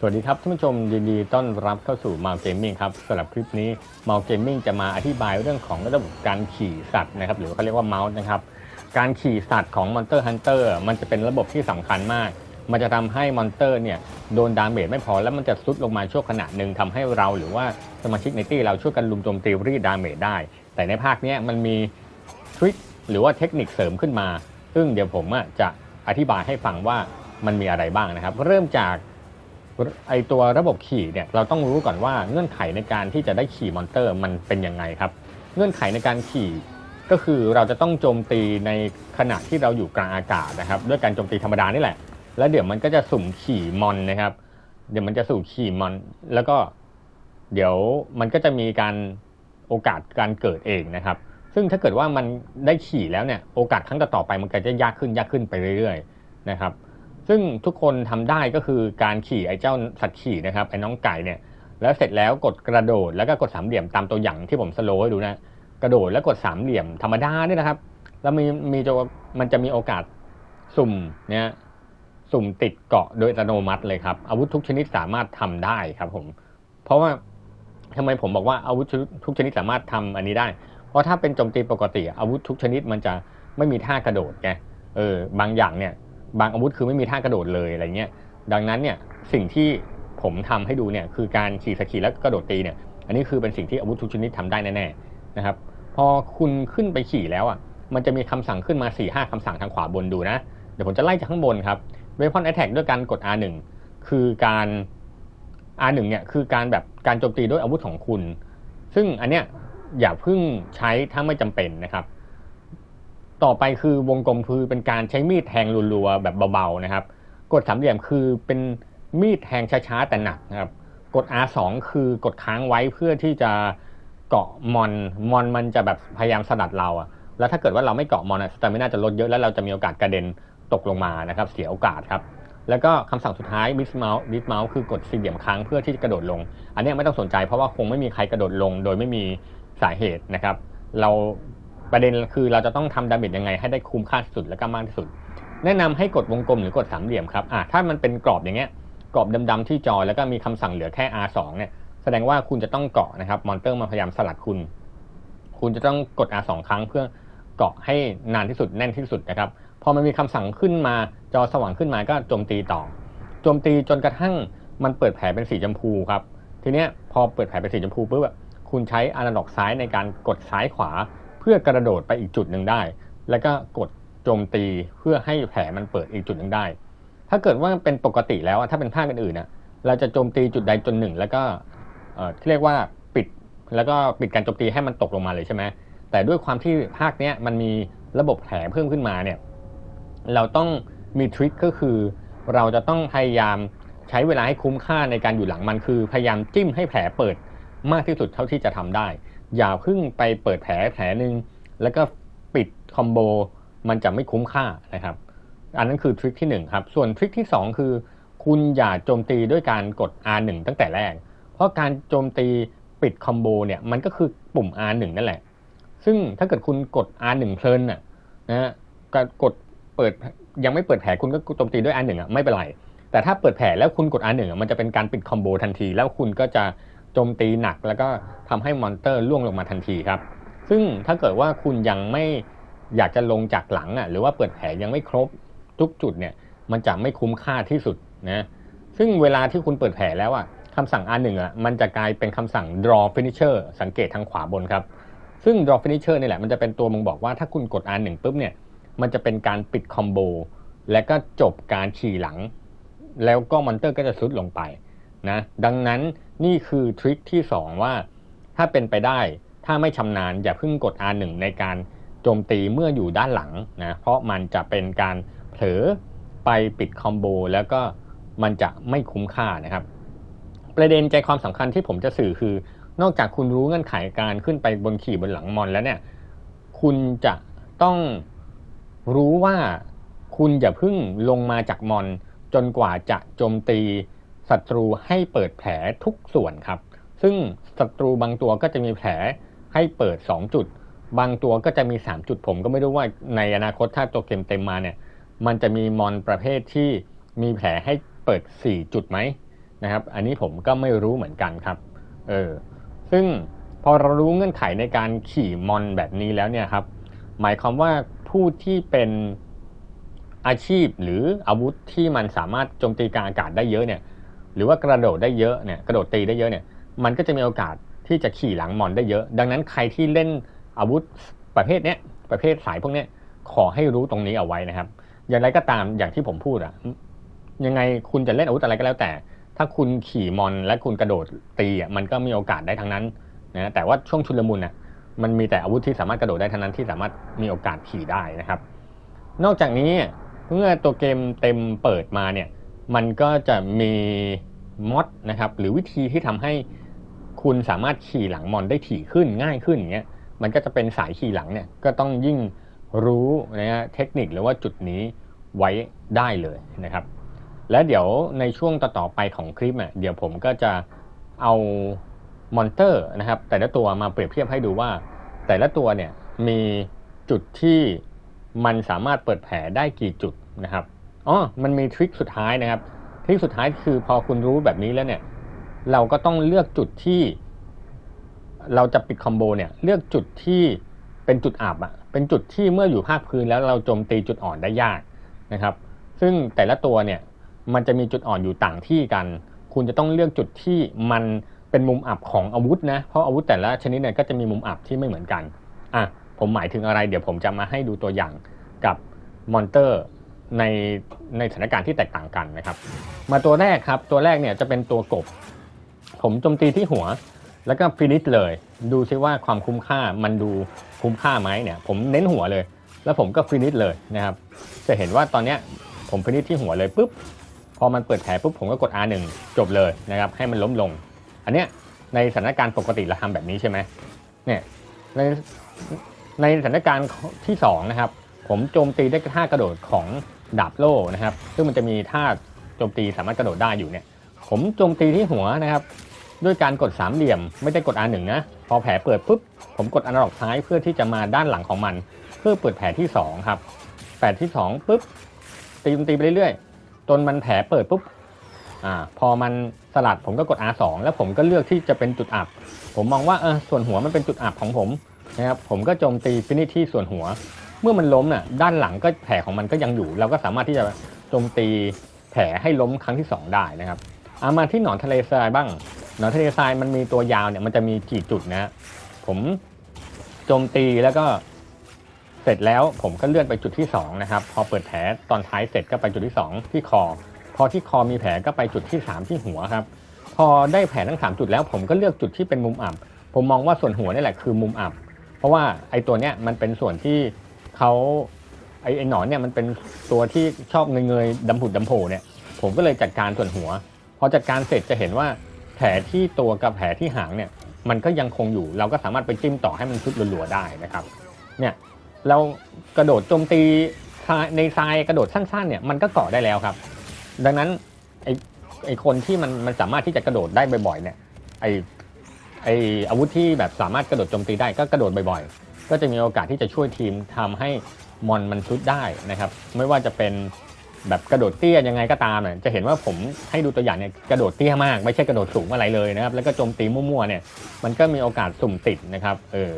สวัสดีครับท่านผู้ชมยินดีต้อนรับเข้าสู่ m าเกมมิ่งครับสำหรับคลิปนี้ m าเกมมิ่งจะมาอธิบายเรื่องของระบบการขี่สัตว์นะครับหรือเขาเรียกว่าเมาส์นะครับการขี่สัตว์ของ Monster Hunter มันจะเป็นระบบที่สำคัญมาก มันจะทำให้ monster เนี่ยโดน damage ไม่พอแล้วมันจะทรุดลงมาช่วงขณะหนึ่งทำให้เราหรือว่าสมาชิกในตี้เราช่วยกันรุมโจมตีรีด damage ได้ แต่ในภาคนี้มันมี trick หรือว่าเทคนิคเสริมขึ้นมา ซึ่งเดี๋ยวผมจะอธิบายให้ฟังว่ามันมีอะไรบ้างนะครับ เริ่มจาก ไอตัวระบบขี่เนี่ยเราต้องรู้ก่อนว่าเงื่อนไขในการที่จะได้ขี่มอนเตอร์มันเป็นยังไงครับ เงื่อนไขในการขี่ก็คือเราจะต้องโจมตีในขณะที่เราอยู่กลางอากาศนะครับ ด้วยการโจมตีธรรมดานี่แหละ แล้วเดี๋ยวมันก็จะสุ่มขี่มอนนะครับ เดี๋ยวมันจะสุ่มขี่มอน แล้วก็เดี๋ยวมันก็จะมีการโอกาสการเกิดเองนะครับ ซึ่งถ้าเกิดว่ามันได้ขี่แล้วเนี่ยโอกาสครั้งต่อไปมันก็จะยากขึ้นยากขึ้นไปเรื่อยๆนะครับ ซึ่งทุกคนทำได้ก็คือการขี่ไอ้เจ้าสัตว์ขี่นะครับไอ้น้องไก่เนี่ยแล้วเสร็จแล้วกดกระโดดแล้วก็กดสามเหลี่ยมตามตัวอย่างที่ผมสโลว์ให้ดูนะ กระโดดแล้วกดสามเหลี่ยมธรรมดาเนี่ยนะครับ แล้วมีมีจะมันจะมีโอกาสสุ่มเนี่ยสุ่มติดเกาะโดยอัตโนมัติเลยครับอาวุธทุกชนิดสามารถทำได้ครับผม เพราะว่าทำไมผมบอกว่าอาวุธทุกชนิดสามารถทำอันนี้ได้ เพราะถ้าเป็นโจมตีปกติ อาวุธทุกชนิดมันจะไม่มีท่ากระโดดไงเออบางอย่างเนี่ย บางอาวุธคือไม่มีท่ากระโดดเลยอะไรเงี้ยดังนั้นเนี่ยสิ่งที่ผมทำให้ดูเนี่ยคือการขี่สกีแล้วกระโดดตีเนี่ยอันนี้คือเป็นสิ่งที่อาวุธทุกชนิดทำได้แน่ๆนะครับพอคุณขึ้นไปขี่แล้วอะมันจะมีคำสั่งขึ้นมา4ี่ห้าคำสั่งทางขวาบนดูนะ เดี๋ยวผมจะไล่จากข้างบนครับ Weapon Attack ด้วยการกด R1 คือการ R1 เนี่ยคือการแบบการโจมตีด้วยอาวุธของคุณ ซึ่งอันเนี้ยอย่าเพิ่งใช้ถ้าไม่จำเป็นนะครับ ต่อไปคือวงกลมคือเป็นการใช้มีดแทงรัวๆแบบเบาๆนะครับ กดสามเหลี่ยมคือเป็นมีดแทงช้าๆแต่หนักนะครับ กด R2 คือกดค้างไว้เพื่อที่จะเกาะมอนมอนมันจะแบบพยายามสลัดเราอะแล้วถ้าเกิดว่าเราไม่เกาะมอน stamina จะลดเยอะแล้วเราจะมีโอกาสกระเด็นตกลงมานะครับ เสียโอกาสครับ แล้วก็คำสั่งสุดท้าย dismount dismount คือกดสี่เหลี่ยมค้างเพื่อที่จะกระโดดลง อันนี้ไม่ต้องสนใจเพราะว่าคงไม่มีใครกระโดดลง โดยไม่มีสาเหตุนะครับ เรา ประเด็นคือเราจะต้องทำ damage ยังไงให้ได้คุ้มค่าที่สุดและก็มากที่สุด แนะนำให้กดวงกลมหรือกดสามเหลี่ยมครับอะถ้ามันเป็นกรอบอย่างเงี้ยกรอบดำๆที่จอแล้วก็มีคำสั่งเหลือแค่ R2 เนี่ยแสดงว่าคุณจะต้องเกาะนะครับ monster มาพยายามสลัดคุณ คุณจะต้องกด R2 ครั้งเพื่อเกาะให้นานที่สุดแน่นที่สุดนะครับพอมันมีคำสั่งขึ้นมาจอสว่างขึ้นมาก็โจมตีต่อโจมตีจนกระทั่งมันเปิดแผลเป็นสีชมพูครับทีเนี้ยพอเปิดแผลเป็นสีชมพูปุ๊บคุณใช้อนาล็อกซ้ายในการกดซ้ายขวา พื่อกระโดดไปอีกจุดหนึ่งได้ แล้วก็กดโจมตีเพื่อให้แผลมันเปิดอีกจุดหนึ่งได้ ถ้าเกิดว่าเป็นปกติแล้วถ้าเป็นภาคอื่นๆน่ะเราจะโจมตีจุดใดจุดหนึ่ง แล้วก็เอ่อที่เรียกว่าปิดแล้วก็ปิดการโจมตีให้มันตกลงมาเลยใช่ไหมแต่ด้วยความที่ภาคเนี้ยมันมีระบบแผลเพิ่มขึ้นมาเนี่ยเราต้องมีทริคก็คือ เราจะต้องพยายามใช้เวลาให้คุ้มค่าในการอยู่หลังมันคือ พยายามจิ้มให้แผลเปิดมากที่สุดเท่าที่จะทำได้ อย่าเพิ่งไปเปิดแผลแผลหนึ่งแล้วก็ปิดคอมโบมันจะไม่คุ้มค่านะครับ อันนั้นคือทริคที่1ครับ ส่วนทริคที่ 2 คือ คุณอย่าโจมตีด้วยการกด R1 ตั้งแต่แรก เพราะการโจมตีปิด combo เนี่ยมันก็คือปุ่ม R1 นั่นแหละ ซึ่งถ้าเกิดคุณกด R1 เพลินน่ะนะกดเปิดยังไม่เปิดแผลคุณก็โจมตีด้วย R1 อะไม่เป็นไร แต่ถ้าเปิดแผลแล้วคุณกด R1 อะมันจะเป็นการปิด combo ทันที แล้วคุณก็จะ โจมตีหนัก แล้วก็ทำให้ monster ร่วงลงมาทันทีครับ ซึ่งถ้าเกิดว่าคุณยังไม่อยากจะลงจากหลังอะหรือว่าเปิดแผลยังไม่ครบทุกจุดเนี่ยมันจะไม่คุ้มค่าที่สุดนะซึ่งเวลาที่คุณเปิดแผลแล้วอะคำสั่ง R1 อะมันจะกลายเป็นคำสั่ง draw finisher สังเกตทางขวาบนครับ ซึ่ง draw finisher นี่แหละมันจะเป็นตัวมึงบอกว่าถ้าคุณกด R1 ปุ๊บเนี่ยมันจะเป็นการปิดคอมโบและก็จบการขี่หลัง แล้วก็มอนสเตอร์ก็จะทรุดลงไป นะดังนั้นนี่คือทริคที่ 2 ว่า ถ้าเป็นไปได้ถ้าไม่ชำนาญอย่าเพิ่งกด R1 ในการโจมตีเมื่ออยู่ด้านหลังนะเพราะมันจะเป็นการเผลอไปปิดคอมโบแล้วก็มันจะไม่คุ้มค่านะครับ ประเด็นใจความสำคัญที่ผมจะสื่อคือ นอกจากคุณรู้เงื่อนไขการขึ้นไปบนขี่บนหลังมอนแล้วเนี่ยคุณจะต้องรู้ว่าคุณอย่าเพิ่งลงมาจากมอนจนกว่าจะโจมตี ศัตรูให้เปิดแผลทุกส่วนครับ ซึ่งศัตรูบางตัวก็จะมีแผลให้เปิด 2 จุด บางตัวก็จะมี 3 จุดผมก็ไม่รู้ว่าในอนาคตถ้าตัวเกมเต็มมาเนี่ย มันจะมีมอนประเภทที่มีแผลให้เปิด 4 จุดไหมนะครับ อันนี้ผมก็ไม่รู้เหมือนกันครับ เออ ซึ่งพอเรารู้เงื่อนไขในการขี่มอนแบบนี้แล้วเนี่ยครับ หมายความว่าผู้ที่เป็นอาชีพหรืออาวุธที่มันสามารถโจมตีกลางอากาศได้เยอะเนี่ย หรือว่ากระโดดได้เยอะเนี่ยกระโดดตีได้เยอะเนี่ยมันก็จะมีโอกาสที่จะขี่หลังมอนได้เยอะ ดังนั้นใครที่เล่นอาวุธประเภทเนี้ยประเภทสายพวกเนี้ยขอให้รู้ตรงนี้เอาไว้นะครับ อย่างไรก็ตามอย่างที่ผมพูดอะยังไงคุณจะเล่นอาวุธอะไรก็แล้วแต่ ถ้าคุณขี่มอนและคุณกระโดดตีอะมันก็มีโอกาสได้ทั้งนั้นนะแต่ว่าช่วงชุลมุนนะมันมีแต่อาวุธที่สามารถกระโดดได้ทั้งนั้นที่สามารถมีโอกาสขี่ได้นะครับ นอกจากนี้เมื่อตัวเกมเต็มเปิดมาเนี่ย มันก็จะมีมอดนะครับหรือวิธีที่ทำให้คุณสามารถขี่หลังมอนได้ถี่ขึ้นง่ายขึ้นอย่างเงี้ยมันก็จะเป็นสายขี่หลังเนี่ยก็ต้องยิ่งรู้นะฮะเทคนิคหรือว่าจุดนี้ไว้ได้เลยนะครับ และเดี๋ยวในช่วงต่อๆไปของคลิปอะเดี๋ยวผมก็จะเอามอนเตอร์นะครับ แต่ละตัวมาเปรียบเทียบให้ดูว่า แต่ละตัวเนี่ยมีจุดที่มันสามารถเปิดแผลได้กี่จุดนะครับ อ๋อมันมีทริคสุดท้ายนะครับทริคสุดท้ายคือพอคุณรู้แบบนี้แล้วเนี่ย เราก็ต้องเลือกจุดที่ เราจะปิดคอมโบเนี่ย เลือกจุดที่เป็นจุดอับอะเป็นจุดที่เมื่ออยู่ภาคพื้นแล้วเราโจมตีจุดอ่อนได้ยากนะครับ ซึ่งแต่ละตัวเนี่ยมันจะมีจุดอ่อนอยู่ต่างที่กัน คุณจะต้องเลือกจุดที่มันเป็นมุมอับของอาวุธนะ เพราะอาวุธแต่ละชนิดเนี่ยก็จะมีมุมอับที่ไม่เหมือนกัน อะ ผมหมายถึงอะไร เดี๋ยวผมจะมาให้ดูตัวอย่างกับมอนสเตอร์ ในในสถานการณ์ที่แตกต่างกันนะครับ มาตัวแรกครับ ตัวแรกเนี่ยจะเป็นตัวกบ ผมโจมตีที่หัว แล้วก็ finish เลย ดูซิว่าความคุ้มค่ามันดูคุ้มค่าไหมเนี่ย ผมเน้นหัวเลย แล้วผมก็ finish เลยนะครับ จะเห็นว่าตอนเนี้ยผม finish ที่หัวเลยปุ๊บพอมันเปิดแผลปุ๊บผมก็กด R1 จบเลยนะครับ ให้มันล้มลง อันเนี้ยในสถานการณ์ปกติเราทำแบบนี้ใช่ไหมเนี่ยในในสถานการณ์ที่สองนะครับผมโจมตีได้ท่ากระโดดของ ดาบโล่นะครับ ซึ่งมันจะมีท่าโจมตีสามารถกระโดดได้อยู่เนี่ย ผมโจมตีที่หัวนะครับ ด้วยการกดสามเหลี่ยม ไม่ได้กด R1 นะ พอแผลเปิดปุ๊บ ผมกดอนาล็อกซ้ายเพื่อที่จะมาด้านหลังของมัน เพื่อเปิดแผลที่สองครับ แผลที่สองปุ๊บตีมตีไปเรื่อยๆ จนมันแผลเปิดปุ๊บ อ่า พอมันสลัดผมก็กด R2 แล้วผมก็เลือกที่จะเป็นจุดอับ ผมมองว่าเออส่วนหัวมันเป็นจุดอับของผมนะครับ ผมก็โจมตีฟินิชที่ส่วนหัว เมื่อมันล้มน่ะด้านหลังก็แผลของมันก็ยังอยู่ เราก็สามารถที่จะโจมตีแผลให้ล้มครั้งที่สองได้นะครับเอามาที่หนอนทะเลทรายบ้าง หนอนทะเลทรายมันมีตัวยาวเนี่ยมันจะมีกี่จุดนะผมโจมตีแล้วก็เสร็จแล้วผมก็เลื่อนไปจุดที่สองนะครับพอเปิดแผลตอนท้ายเสร็จก็ไปจุดที่สองที่คอ พอที่คอมีแผลก็ไปจุดที่สามที่หัวครับพอได้แผลทั้งสามจุดแล้วผมก็เลือกจุดที่เป็นมุมอับ ผมมองว่าส่วนหัวนี่แหละคือมุมอับ เพราะว่าไอ้ตัวเนี้ยมันเป็นส่วนที่ เขาไอ้ไอ้หนอนเนี่ยมันเป็นตัวที่ชอบเงยๆดำผุดดำโผเนี่ย ผมก็เลยจัดการส่วนหัวพอจัดการเสร็จจะเห็นว่าแผลที่ตัวกับแผลที่หางเนี่ย มันก็ยังคงอยู่ เราก็สามารถไปจิ้มต่อให้มันชุดรัวๆได้นะครับ เนี่ยเรากระโดดโจมตีในทรายกระโดดสั้นๆเนี่ยมันก็เกาะได้แล้วครับ ดังนั้นไอไอคนที่มันมันสามารถที่จะกระโดดได้บ่อยๆเนี่ยไอไออาวุธที่แบบสามารถกระโดดโจมตีได้ก็กระโดดบ่อยๆ ก็จะมีโอกาสที่จะช่วยทีมทำให้มอนมันชุดได้นะครับ ไม่ว่าจะเป็นแบบกระโดดเตี้ยยังไงก็ตามเนี่ยจะเห็นว่าผมให้ดูตัวอย่างเนี่ยกระโดดเตี้ยมากไม่ใช่กระโดดสูงอะไรเลยนะครับ แล้วก็โจมตีมั่วๆเนี่ยมันก็มีโอกาสสุ่มติดนะครับเออ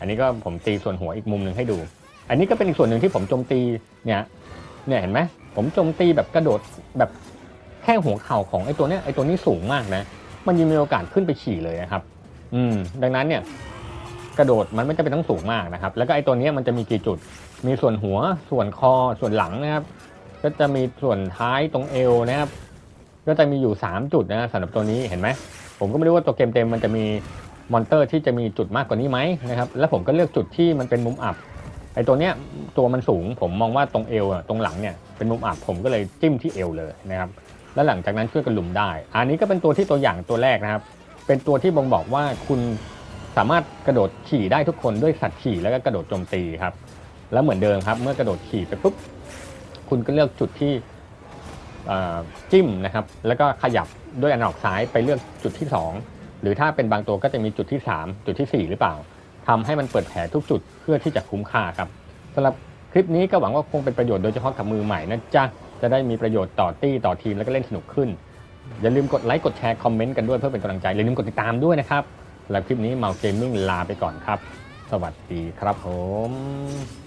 อันนี้ก็ผมตีส่วนหัวอีกมุมหนึ่งให้ดู อันนี้ก็เป็นอีกส่วนหนึ่งที่ผมโจมตีเนี่ยเนี่ยเห็นไหมผมโจมตีแบบกระโดดแบบแค่หัวเข่าของไอ้ตัวเนี้ยไอ้ตัวนี้สูงมากนะ มันยังมีโอกาสขึ้นไปขี่เลยนะครับ อืมดังนั้นเนี่ย กระโดดมันไม่จำเป็นต้องสูงมากนะครับ แล้วก็ไอ้ตัวนี้มันจะมีกี่จุด มีส่วนหัว ส่วนคอ ส่วนหลังนะครับ ก็จะมีส่วนท้ายตรงเอวนะครับ ก็จะมีอยู่ 3 จุดนะสำหรับตัวนี้เห็นไหม ผมก็ไม่รู้ว่าตัวเกมเต็มมันจะมีมอนสเตอร์ที่จะมีจุดมากกว่านี้ไหมนะครับ แล้วผมก็เลือกจุดที่มันเป็นมุมอับ ไอ้ตัวเนี้ยตัวมันสูง ผมมองว่าตรงเอวอะตรงหลังเนี่ยเป็นมุมอับ ผมก็เลยจิ้มที่เอวเลยนะครับ แล้วหลังจากนั้นช่วยกันรุมได้ อันนี้ก็เป็นตัวที่ตัวอย่างตัวแรกนะครับ เป็นตัวที่บ่งบอกว่าคุณ สามารถกระโดดขี่ได้ทุกคนด้วยสัตว์ขี่แล้วก็กระโดดโจมตีครับ แล้วเหมือนเดิมครับ เมื่อกระโดดขี่ไปปุ๊บคุณก็เลือกจุดที่จิ้มนะครับ แล้วก็ขยับด้วยอันออกซ้ายไปเลือกจุดที่ 2 หรือถ้าเป็นบางตัวก็จะมีจุดที่ 3 จุดที่ 4 หรือเปล่าทำให้มันเปิดแผลทุกจุดเพื่อที่จะคุ้มค่าครับสำหรับคลิปนี้ก็หวังว่าคงเป็นประโยชน์โดยเฉพาะกับมือใหม่นะจ๊ะจะได้มีประโยชน์ต่อตี้ต่อทีมแล้วก็เล่นสนุกขึ้น อย่าลืมกดไลค์กดแชร์คอมเมนต์กันด้วยเพื่อเป็นกำลังใจอย่าลืมกดติดตามด้วยนะครับ แล้วคลิปนี้เมาเกมมิ่งลาไปก่อนครับ สวัสดีครับผม